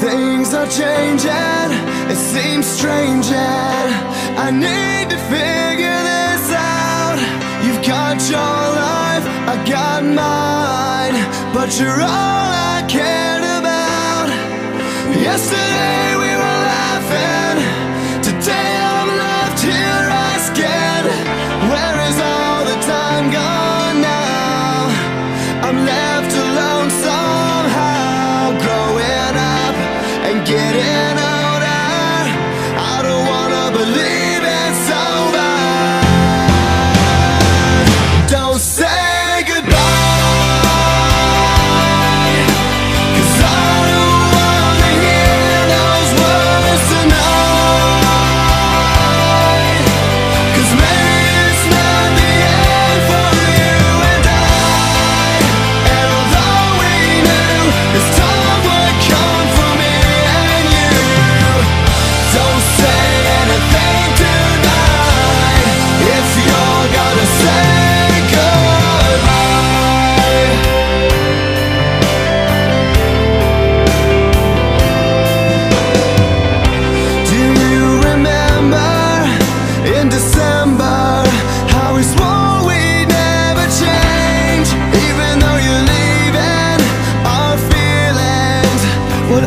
Things are changing, it seems strange and I need to figure this out. You've got your life, I got mine. But you're all I cared about. Yesterday December. How we swore we'd never change. Even though you're leaving Our feelings would